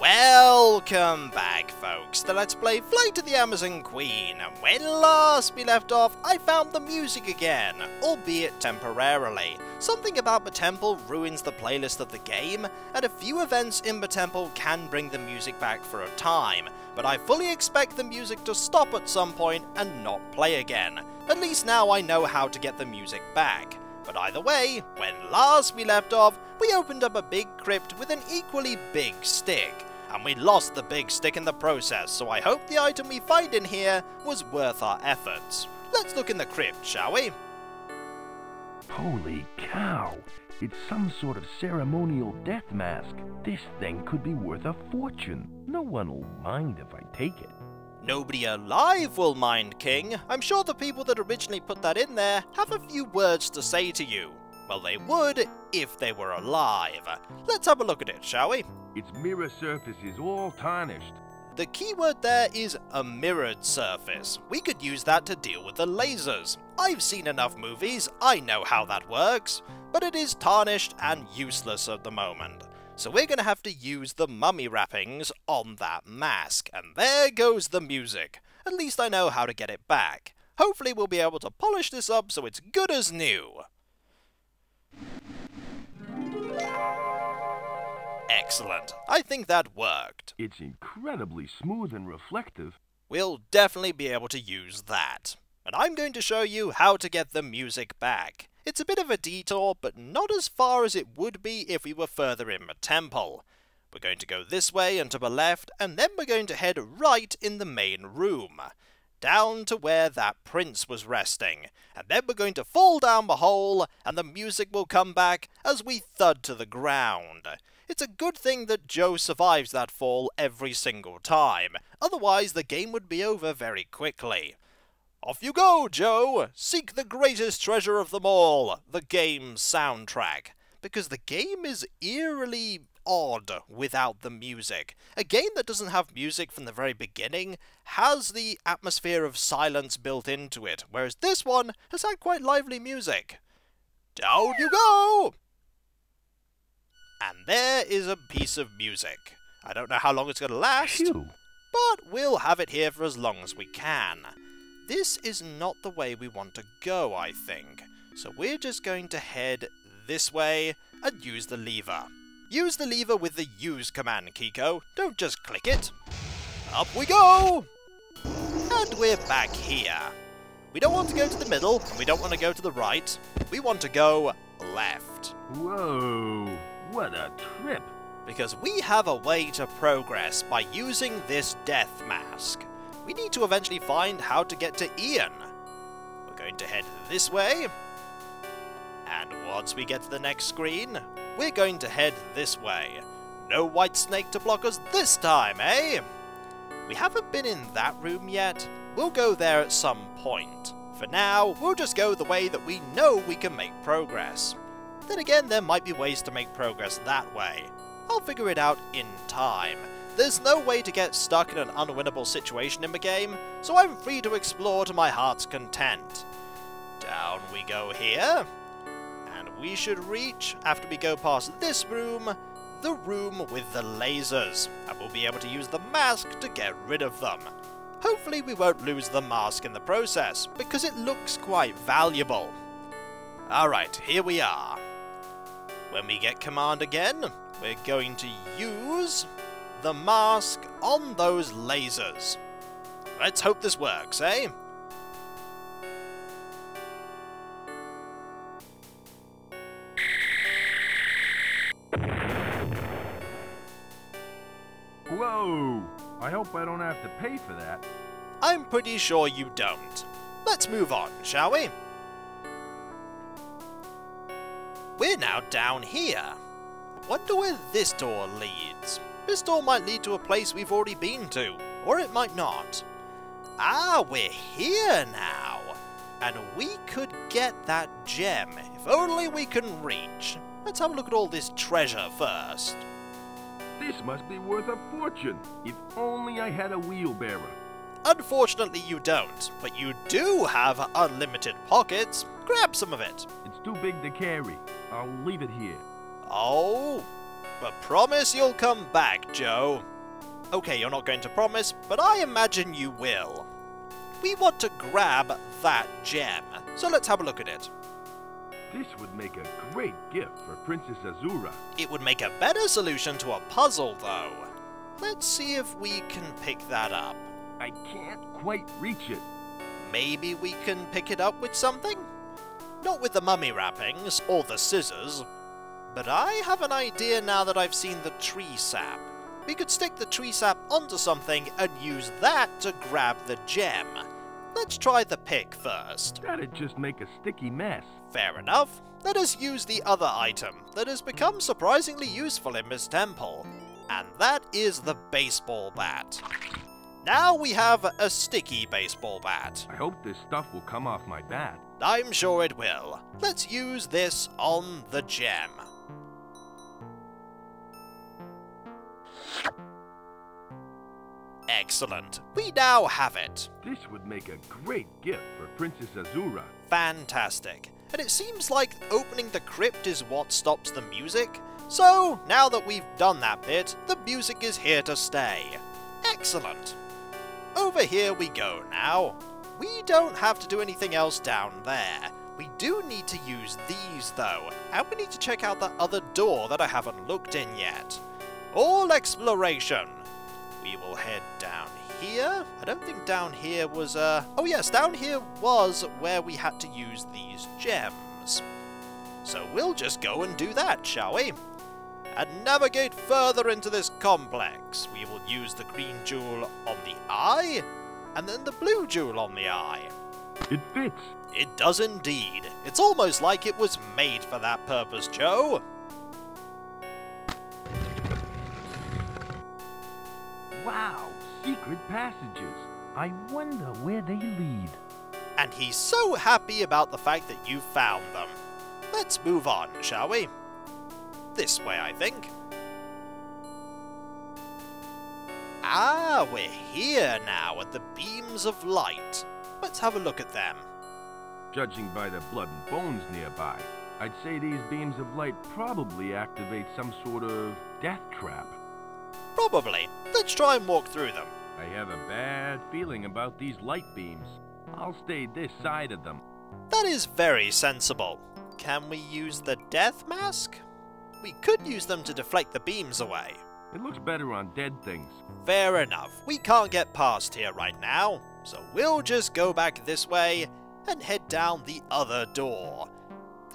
Welcome back, folks, to Let's Play Flight of the Amazon Queen, and when last we left off, I found the music again, albeit temporarily. Something about the temple ruins the playlist of the game, and a few events in the temple can bring the music back for a time, but I fully expect the music to stop at some point and not play again. At least now I know how to get the music back. But either way, when last we left off, we opened up a big crypt with an equally big stick and we lost the big stick in the process, so I hope the item we find in here was worth our efforts. Let's look in the crypt, shall we? Holy cow! It's some sort of ceremonial death mask. This thing could be worth a fortune. No one will mind if I take it. Nobody alive will mind, King. I'm sure the people that originally put that in there have a few words to say to you. Well, they would if they were alive. Let's have a look at it, shall we? Its mirror surface is all tarnished. The keyword there is a mirrored surface. We could use that to deal with the lasers. I've seen enough movies, I know how that works, but it is tarnished and useless at the moment. So we're going to have to use the mummy wrappings on that mask, and there goes the music. At least I know how to get it back. Hopefully we'll be able to polish this up so it's good as new. Excellent. I think that worked. It's incredibly smooth and reflective. We'll definitely be able to use that. And I'm going to show you how to get the music back. It's a bit of a detour, but not as far as it would be if we were further in the temple. We're going to go this way and to the left, and then we're going to head right in the main room down to where that prince was resting, and then we're going to fall down the hole, and the music will come back as we thud to the ground. It's a good thing that Joe survives that fall every single time, otherwise the game would be over very quickly. Off you go, Joe! Seek the greatest treasure of them all, the game's soundtrack. Because the game is eerily odd without the music. A game that doesn't have music from the very beginning has the atmosphere of silence built into it, whereas this one has had quite lively music. Down you go! And there is a piece of music. I don't know how long it's going to last, Phew. but we'll have it here for as long as we can. This is not the way we want to go, I think. So we're just going to head this way and use the lever. Use the lever with the use command, Kiko. Don't just click it. Up we go! And we're back here. We don't want to go to the middle, and we don't want to go to the right. We want to go left. Whoa! What a trip! Because we have a way to progress by using this death mask. We need to eventually find how to get to Ian. We're going to head this way. Once we get to the next screen, we're going to head this way. No white snake to block us this time, eh? We haven't been in that room yet. We'll go there at some point. For now, we'll just go the way that we know we can make progress. Then again, there might be ways to make progress that way. I'll figure it out in time. There's no way to get stuck in an unwinnable situation in the game, so I'm free to explore to my heart's content. Down we go here we should reach, after we go past this room, the room with the lasers, and we'll be able to use the mask to get rid of them. Hopefully we won't lose the mask in the process, because it looks quite valuable. Alright, here we are. When we get command again, we're going to use the mask on those lasers. Let's hope this works, eh? Whoa! I hope I don't have to pay for that. I'm pretty sure you don't. Let's move on, shall we? We're now down here. Wonder where this door leads. This door might lead to a place we've already been to, or it might not. Ah, we're here now. And we could get that gem, if only we can reach. Let's have a look at all this treasure first. This must be worth a fortune. If only I had a wheelbarrow. Unfortunately, you don't, but you do have unlimited pockets. Grab some of it. It's too big to carry. I'll leave it here. Oh, But promise you'll come back, Joe. Okay, you're not going to promise, but I imagine you will. We want to grab that gem, so let's have a look at it. This would make a great gift for Princess Azura. It would make a better solution to a puzzle, though. Let's see if we can pick that up. I can't quite reach it. Maybe we can pick it up with something? Not with the mummy wrappings or the scissors. But I have an idea now that I've seen the tree sap. We could stick the tree sap onto something and use that to grab the gem. Let's try the pick first. That'd just make a sticky mess. Fair enough. Let us use the other item that has become surprisingly useful in this temple, and that is the baseball bat. Now we have a sticky baseball bat. I hope this stuff will come off my bat. I'm sure it will. Let's use this on the gem. Excellent. We now have it. This would make a great gift for Princess Azura. Fantastic. And it seems like opening the crypt is what stops the music. So, now that we've done that bit, the music is here to stay. Excellent. Over here we go now. We don't have to do anything else down there. We do need to use these though, and we need to check out that other door that I haven't looked in yet. All exploration. We will head down here. I don't think down here was, uh... Oh yes, down here was where we had to use these gems. So we'll just go and do that, shall we? And navigate further into this complex. We will use the green jewel on the eye, and then the blue jewel on the eye. It fits. It does indeed. It's almost like it was made for that purpose, Joe. Wow, secret passages. I wonder where they lead. And he's so happy about the fact that you found them. Let's move on, shall we? This way, I think. Ah, we're here now at the beams of light. Let's have a look at them. Judging by the blood and bones nearby, I'd say these beams of light probably activate some sort of death trap. Probably. Let's try and walk through them. I have a bad feeling about these light beams. I'll stay this side of them. That is very sensible. Can we use the death mask? We could use them to deflect the beams away. It looks better on dead things. Fair enough. We can't get past here right now, so we'll just go back this way and head down the other door.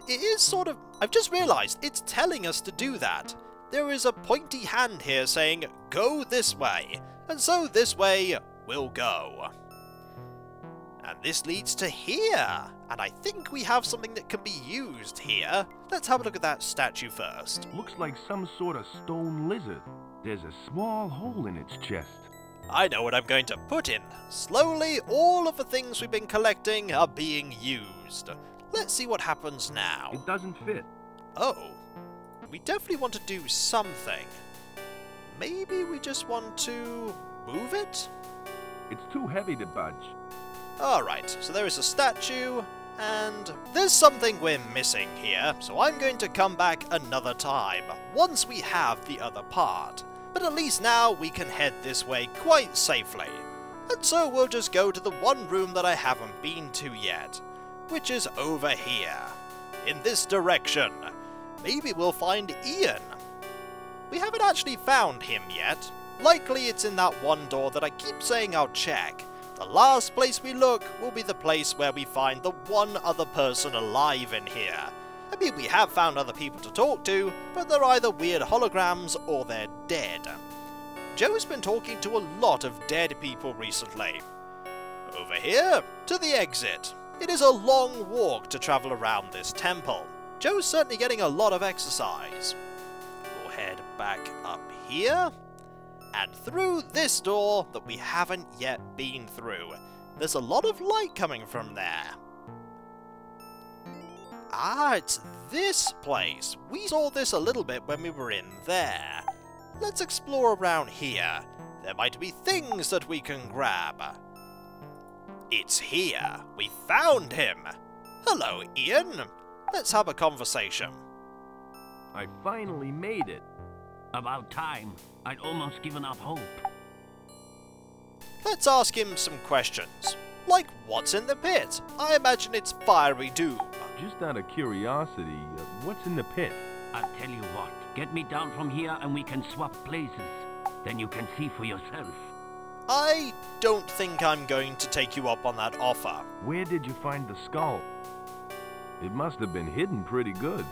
It is sort of. I've just realised it's telling us to do that. There is a pointy hand here saying, go this way, and so this way we'll go. And this leads to here, and I think we have something that can be used here. Let's have a look at that statue first. Looks like some sort of stone lizard. There's a small hole in its chest. I know what I'm going to put in. Slowly, all of the things we've been collecting are being used. Let's see what happens now. It doesn't fit. Oh, we definitely want to do something. Maybe we just want to move it? It's too heavy to budge. Alright, so there is a statue, and there's something we're missing here, so I'm going to come back another time, once we have the other part. But at least now we can head this way quite safely. And so we'll just go to the one room that I haven't been to yet, which is over here. In this direction. Maybe we'll find Ian. We haven't actually found him yet. Likely it's in that one door that I keep saying I'll check. The last place we look will be the place where we find the one other person alive in here. I mean, we have found other people to talk to, but they're either weird holograms or they're dead. Joe's been talking to a lot of dead people recently. Over here, to the exit. It is a long walk to travel around this temple. Joe's certainly getting a lot of exercise. We'll head back up here, and through this door that we haven't yet been through. There's a lot of light coming from there. Ah, it's this place. We saw this a little bit when we were in there. Let's explore around here. There might be things that we can grab. It's here. We found him. Hello, Ian. Let's have a conversation. I finally made it. About time. I'd almost given up hope. Let's ask him some questions. Like, what's in the pit? I imagine it's fiery doom. Just out of curiosity, uh, what's in the pit? I'll tell you what. Get me down from here and we can swap places. Then you can see for yourself. I don't think I'm going to take you up on that offer. Where did you find the skull? It must have been hidden pretty good.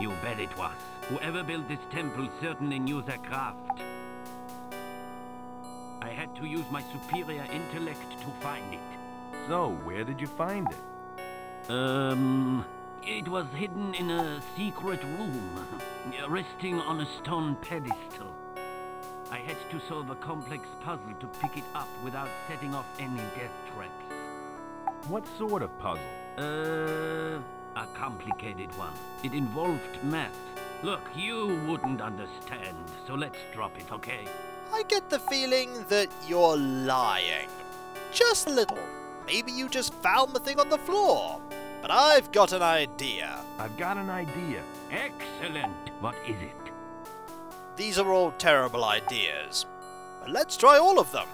You bet it was. Whoever built this temple certainly knew their craft. I had to use my superior intellect to find it. So, where did you find it? Um, it was hidden in a secret room, resting on a stone pedestal. I had to solve a complex puzzle to pick it up without setting off any death traps. What sort of puzzle? Uh, a complicated one. It involved math. Look, you wouldn't understand, so let's drop it, okay? I get the feeling that you're lying. Just a little. Maybe you just found the thing on the floor. But I've got an idea. I've got an idea. Excellent! What is it? These are all terrible ideas. But let's try all of them.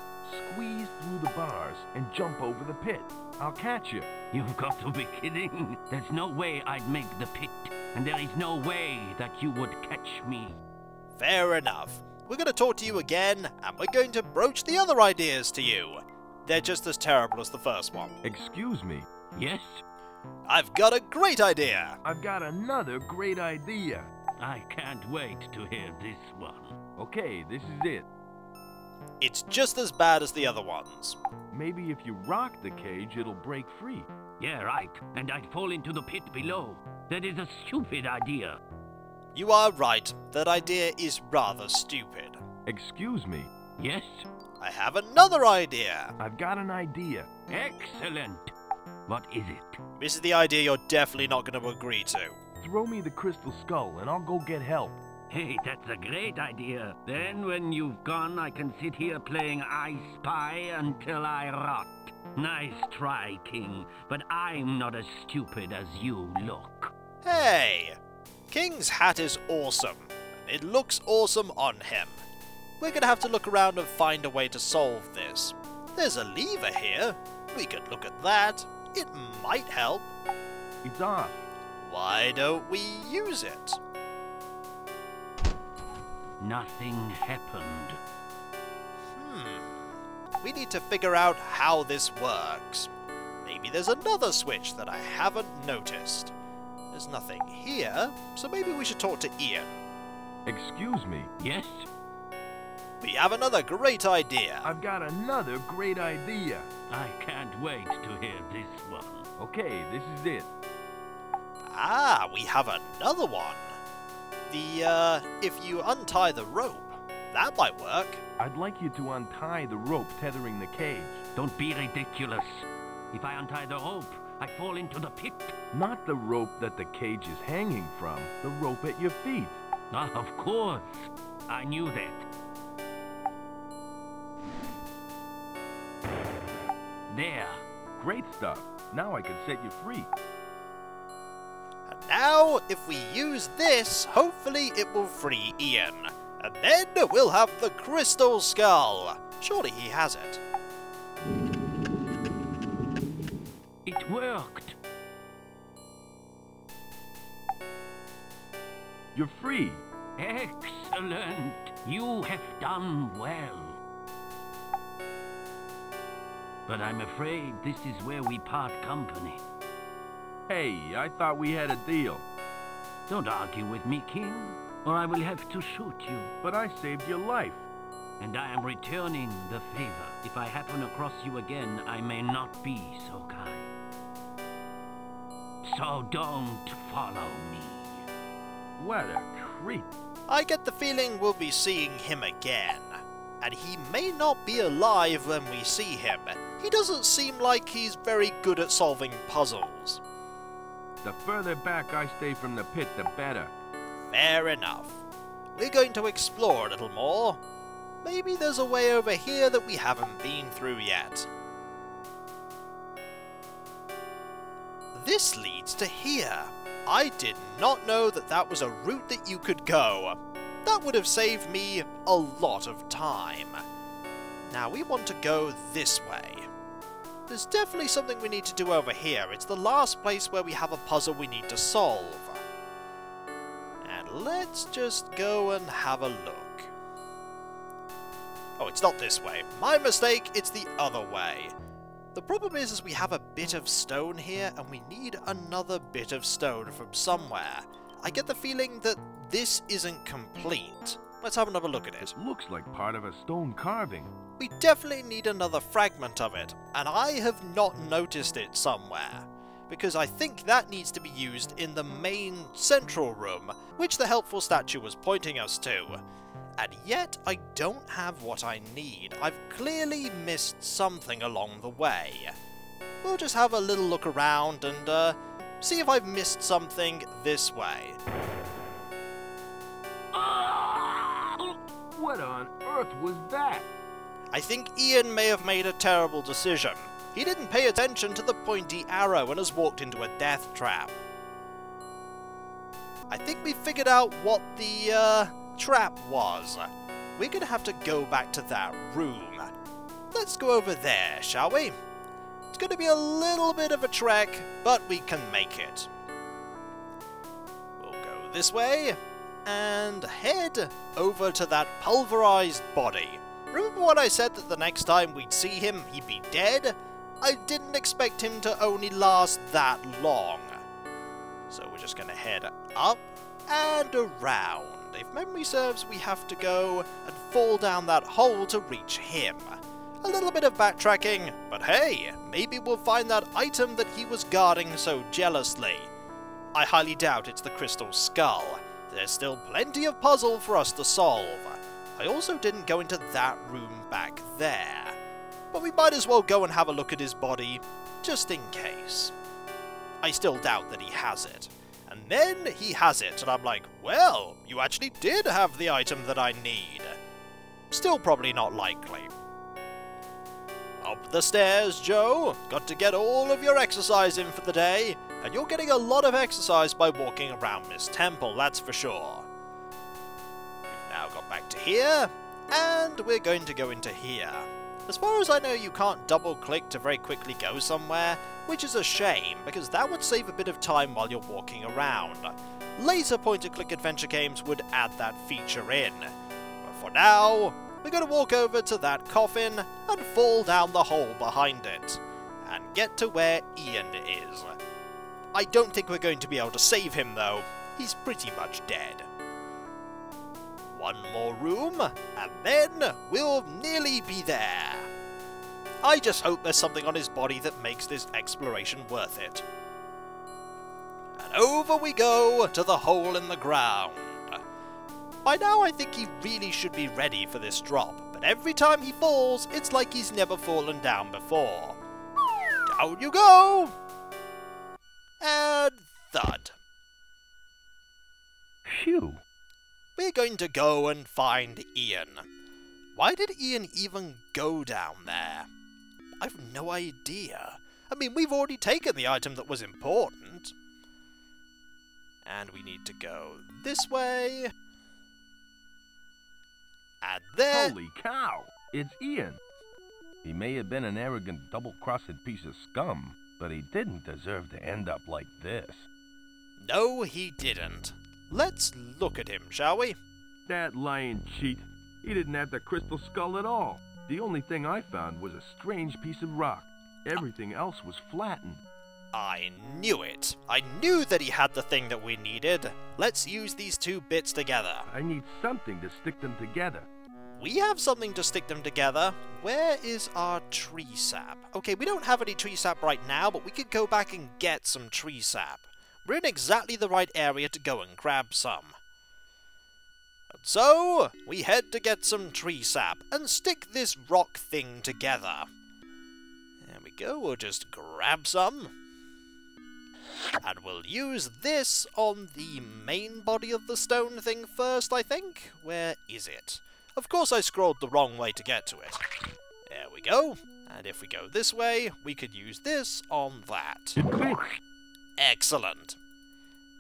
Squeeze through the bars and jump over the pit. I'll catch you. You've got to be kidding. There's no way I'd make the pit, and there is no way that you would catch me. Fair enough. We're going to talk to you again, and we're going to broach the other ideas to you. They're just as terrible as the first one. Excuse me. Yes? I've got a great idea. I've got another great idea. I can't wait to hear this one. Okay, this is it. It's just as bad as the other ones. Maybe if you rock the cage, it'll break free. Yeah, right. And I'd fall into the pit below. That is a stupid idea. You are right. That idea is rather stupid. Excuse me. Yes? I have another idea. I've got an idea. Excellent. What is it? This is the idea you're definitely not going to agree to. Throw me the crystal skull and I'll go get help. Hey, that's a great idea. Then when you've gone, I can sit here playing I Spy until I rot. Nice try, King, but I'm not as stupid as you look. Hey! King's hat is awesome. and It looks awesome on him. We're gonna have to look around and find a way to solve this. There's a lever here. We could look at that. It might help. It's off. Why don't we use it? Nothing happened. Hmm. We need to figure out how this works. Maybe there's another switch that I haven't noticed. There's nothing here, so maybe we should talk to Ian. Excuse me. Yes? We have another great idea. I've got another great idea. I can't wait to hear this one. Okay, this is it. Ah, we have another one. The, uh, if you untie the rope, that might work. I'd like you to untie the rope tethering the cage. Don't be ridiculous. If I untie the rope, I fall into the pit. Not the rope that the cage is hanging from, the rope at your feet. Ah, of course. I knew that. There. Great stuff. Now I can set you free. And now, if we use this, hopefully it will free Ian. And then we'll have the Crystal Skull. Surely he has it. It worked. You're free. Excellent. You have done well. But I'm afraid this is where we part company. Hey, I thought we had a deal. Don't argue with me, King, or I will have to shoot you. But I saved your life. And I am returning the favor. If I happen across you again, I may not be so kind. So don't follow me. What a creep. I get the feeling we'll be seeing him again. And he may not be alive when we see him. He doesn't seem like he's very good at solving puzzles. The further back I stay from the pit, the better. Fair enough. We're going to explore a little more. Maybe there's a way over here that we haven't been through yet. This leads to here. I did not know that that was a route that you could go. That would have saved me a lot of time. Now we want to go this way. There's definitely something we need to do over here. It's the last place where we have a puzzle we need to solve. And let's just go and have a look. Oh, it's not this way. My mistake, it's the other way. The problem is, is we have a bit of stone here, and we need another bit of stone from somewhere. I get the feeling that this isn't complete. Let's have another look at it. It looks like part of a stone carving. We definitely need another fragment of it, and I have not noticed it somewhere. Because I think that needs to be used in the main central room, which the helpful statue was pointing us to. And yet, I don't have what I need. I've clearly missed something along the way. We'll just have a little look around and, uh, see if I've missed something this way. What on earth was that? I think Ian may have made a terrible decision. He didn't pay attention to the pointy arrow and has walked into a death trap. I think we figured out what the, uh, trap was. We're gonna have to go back to that room. Let's go over there, shall we? It's gonna be a little bit of a trek, but we can make it. We'll go this way, and head over to that pulverized body. Remember what I said that the next time we'd see him, he'd be dead? I didn't expect him to only last that long. So we're just gonna head up and around. If memory serves, we have to go and fall down that hole to reach him. A little bit of backtracking, but hey, maybe we'll find that item that he was guarding so jealously. I highly doubt it's the crystal skull. There's still plenty of puzzle for us to solve. I also didn't go into that room back there. But we might as well go and have a look at his body, just in case. I still doubt that he has it. And then he has it, and I'm like, well, you actually did have the item that I need. Still probably not likely. Up the stairs, Joe. Got to get all of your exercise in for the day. And you're getting a lot of exercise by walking around this temple, that's for sure. We've now got back to here, and we're going to go into here. As far as I know, you can't double click to very quickly go somewhere, which is a shame, because that would save a bit of time while you're walking around. Later point and click adventure games would add that feature in. But for now, we're going to walk over to that coffin and fall down the hole behind it, and get to where Ian is. I don't think we're going to be able to save him though, he's pretty much dead. One more room, and then we'll nearly be there. I just hope there's something on his body that makes this exploration worth it. And over we go to the hole in the ground. By now I think he really should be ready for this drop, but every time he falls, it's like he's never fallen down before. Down you go! And thud. Phew. We're going to go and find Ian. Why did Ian even go down there? I've no idea. I mean, we've already taken the item that was important. And we need to go this way. And then... Holy cow! It's Ian. He may have been an arrogant, double-crossed piece of scum, but he didn't deserve to end up like this. No, he didn't. Let's look at him, shall we? That lying cheat. He didn't have the crystal skull at all. The only thing I found was a strange piece of rock. Everything else was flattened. I knew it. I knew that he had the thing that we needed. Let's use these two bits together. I need something to stick them together. We have something to stick them together. Where is our tree sap? Okay, we don't have any tree sap right now, but we could go back and get some tree sap. We're in exactly the right area to go and grab some. And so, we head to get some tree sap and stick this rock thing together. There we go, we'll just grab some. And we'll use this on the main body of the stone thing first, I think. Where is it? Of course I scrolled the wrong way to get to it. There we go. And if we go this way, we could use this on that. Excellent.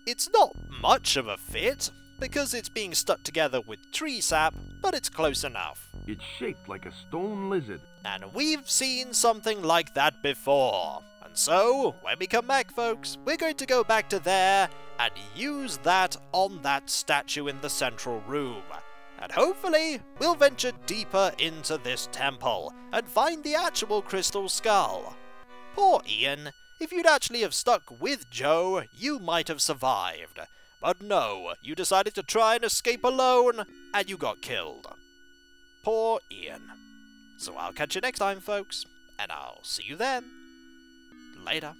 It's not much of a fit, because it's being stuck together with tree sap, but it's close enough. It's shaped like a stone lizard. And we've seen something like that before. And so, when we come back, folks, we're going to go back to there and use that on that statue in the central room. And hopefully, we'll venture deeper into this temple and find the actual crystal skull. Poor Ian. If you'd actually have stuck with Joe, you might have survived. But no, you decided to try and escape alone, and you got killed. Poor Ian. So I'll catch you next time, folks, and I'll see you then. Later.